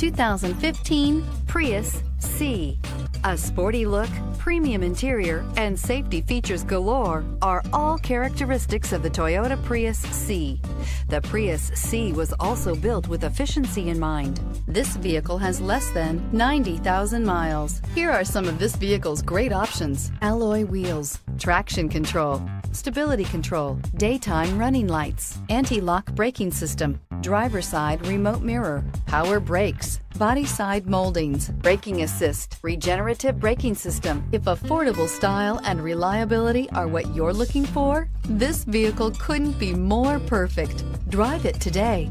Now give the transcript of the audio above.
2015 Prius C. A sporty look, premium interior, and safety features galore are all characteristics of the Toyota Prius C. The Prius C was also built with efficiency in mind. This vehicle has less than 90,000 miles. Here are some of this vehicle's great options. Alloy wheels, traction control, stability control, daytime running lights, anti-lock braking system, driver side remote mirror, power brakes, body side moldings, braking assist, regenerative braking system. If affordable style and reliability are what you're looking for, this vehicle couldn't be more perfect. Drive it today.